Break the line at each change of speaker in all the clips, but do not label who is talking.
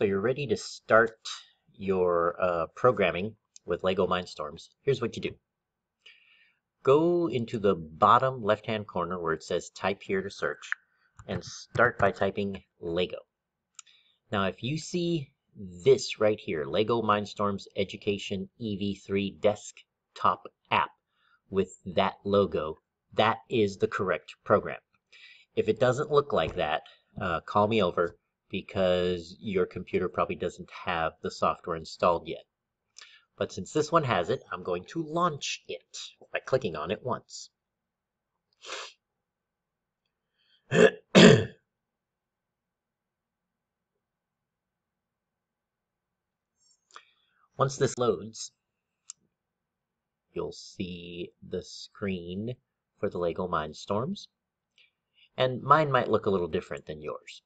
So you're ready to start your uh, programming with LEGO Mindstorms. Here's what you do. Go into the bottom left-hand corner where it says type here to search and start by typing LEGO. Now if you see this right here, LEGO Mindstorms Education EV3 Desktop App with that logo, that is the correct program. If it doesn't look like that, uh, call me over because your computer probably doesn't have the software installed yet. But since this one has it, I'm going to launch it by clicking on it once. Once this loads, you'll see the screen for the LEGO Mindstorms. And mine might look a little different than yours.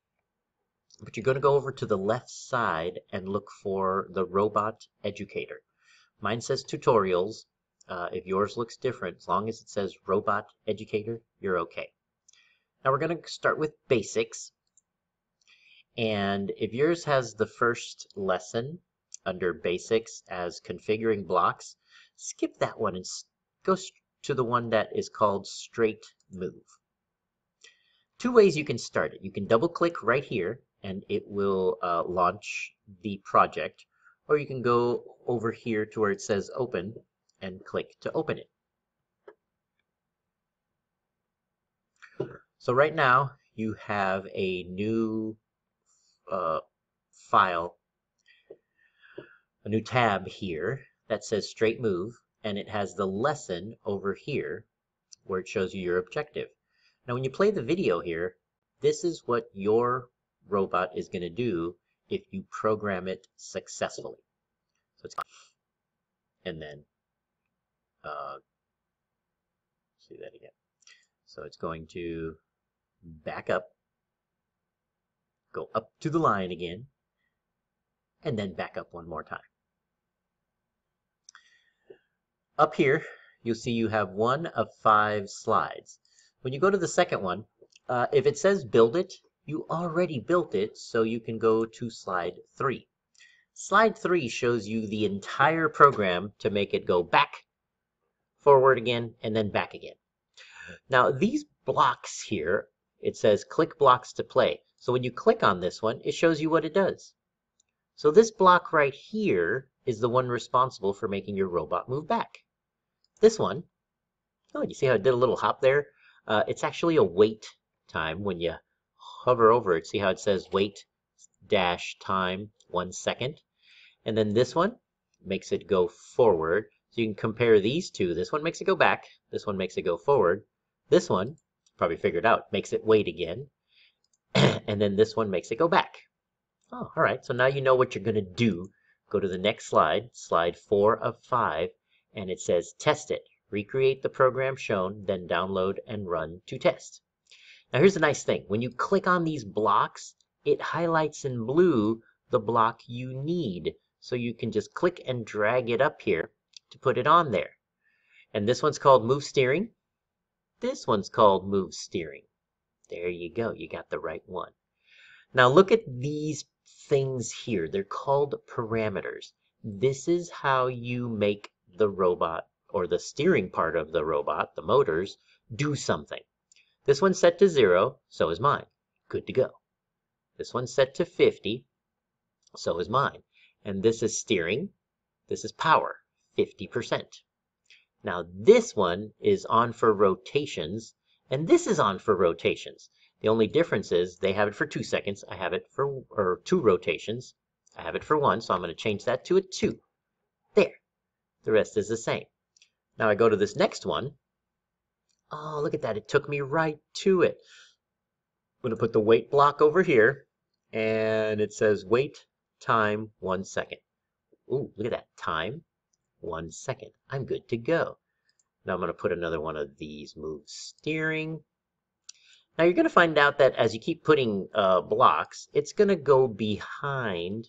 But you're going to go over to the left side and look for the Robot Educator. Mine says Tutorials. Uh, if yours looks different, as long as it says Robot Educator, you're okay. Now we're going to start with Basics. And if yours has the first lesson under Basics as Configuring Blocks, skip that one and go to the one that is called Straight Move. Two ways you can start it. You can double click right here and it will uh, launch the project. Or you can go over here to where it says open and click to open it. So right now you have a new uh, file, a new tab here that says straight move and it has the lesson over here where it shows you your objective. Now when you play the video here, this is what your robot is going to do if you program it successfully. So it's and then uh, see that again. So it's going to back up, go up to the line again, and then back up one more time. Up here, you'll see you have one of five slides. When you go to the second one, uh, if it says build it, you already built it, so you can go to slide 3. Slide 3 shows you the entire program to make it go back, forward again, and then back again. Now these blocks here, it says click blocks to play. So when you click on this one, it shows you what it does. So this block right here is the one responsible for making your robot move back. This one, oh, you see how it did a little hop there? Uh, it's actually a wait time when you hover over it, see how it says wait dash time one second. And then this one makes it go forward. So you can compare these two. This one makes it go back. This one makes it go forward. This one, probably figured out, makes it wait again. and then this one makes it go back. Oh, all right. So now you know what you're going to do. Go to the next slide, slide four of five, and it says test it. Recreate the program shown, then download and run to test. Now here's the nice thing. When you click on these blocks, it highlights in blue the block you need. So you can just click and drag it up here to put it on there. And this one's called Move Steering. This one's called Move Steering. There you go. You got the right one. Now look at these things here. They're called parameters. This is how you make the robot or the steering part of the robot, the motors, do something. This one's set to zero, so is mine. Good to go. This one's set to 50, so is mine. And this is steering, this is power, 50%. Now this one is on for rotations, and this is on for rotations. The only difference is they have it for two seconds, I have it for, or two rotations. I have it for one, so I'm gonna change that to a two. There, the rest is the same. Now I go to this next one, Oh, look at that. It took me right to it. I'm going to put the wait block over here. And it says wait time one second. Ooh, look at that. Time one second. I'm good to go. Now I'm going to put another one of these move steering. Now you're going to find out that as you keep putting uh, blocks, it's going to go behind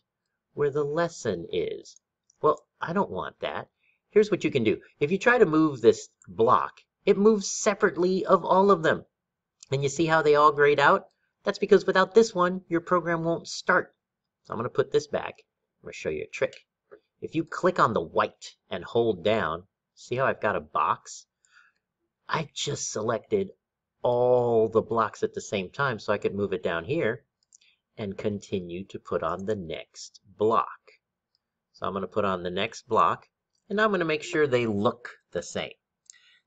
where the lesson is. Well, I don't want that. Here's what you can do. If you try to move this block, it moves separately of all of them. And you see how they all grayed out? That's because without this one, your program won't start. So I'm going to put this back. I'm going to show you a trick. If you click on the white and hold down, see how I've got a box? I just selected all the blocks at the same time so I could move it down here and continue to put on the next block. So I'm going to put on the next block and I'm going to make sure they look the same.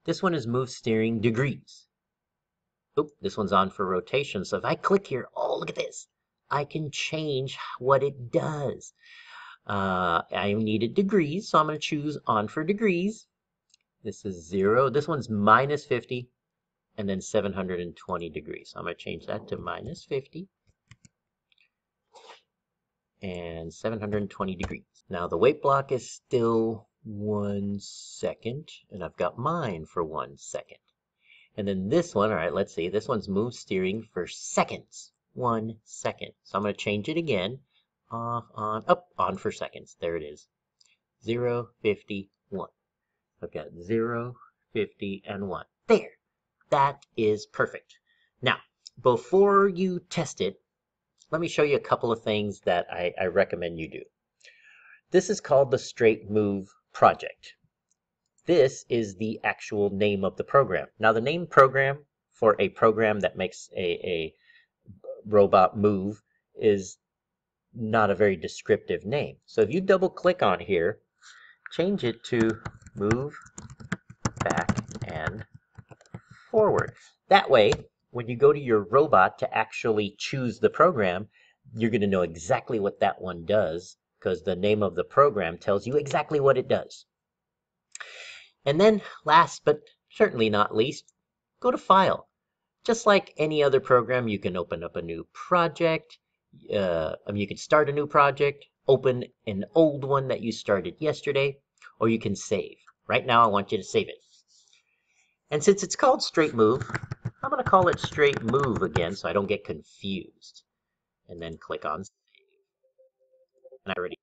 This one is move steering degrees. Oop, this one's on for rotation. So if I click here, oh, look at this. I can change what it does. Uh, I needed degrees, so I'm going to choose on for degrees. This is zero. This one's minus 50 and then 720 degrees. So I'm going to change that to minus 50 and 720 degrees. Now the wait block is still one second, and I've got mine for one second. And then this one, all right, let's see, this one's move steering for seconds, one second. So I'm going to change it again, off, on, up, on for seconds. There it is, 0, 50, 1. I've got 0, 50, and 1. There, that is perfect. Now, before you test it, let me show you a couple of things that I, I recommend you do. This is called the Straight Move Project. This is the actual name of the program. Now the name program for a program that makes a, a robot move is not a very descriptive name. So if you double click on here, change it to move back and forward. That way, when you go to your robot to actually choose the program, you're going to know exactly what that one does because the name of the program tells you exactly what it does. And then last but certainly not least, go to File. Just like any other program, you can open up a new project. Uh, I mean, you can start a new project, open an old one that you started yesterday, or you can save. Right now, I want you to save it. And since it's called Straight Move, I'm going to call it Straight Move again so I don't get confused. And then click on. And I already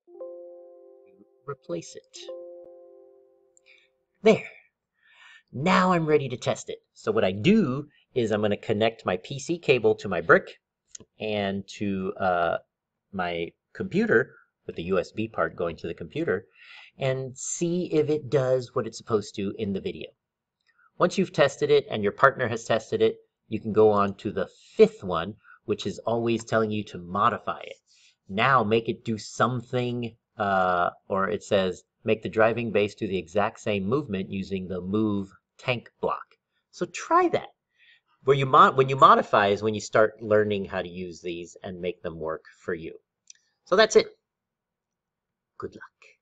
replace it. There. Now I'm ready to test it. So what I do is I'm going to connect my PC cable to my brick and to uh, my computer with the USB part going to the computer and see if it does what it's supposed to in the video. Once you've tested it and your partner has tested it, you can go on to the fifth one, which is always telling you to modify it. Now make it do something, uh, or it says make the driving base do the exact same movement using the move tank block. So try that. Where you mod when you modify is when you start learning how to use these and make them work for you. So that's it. Good luck.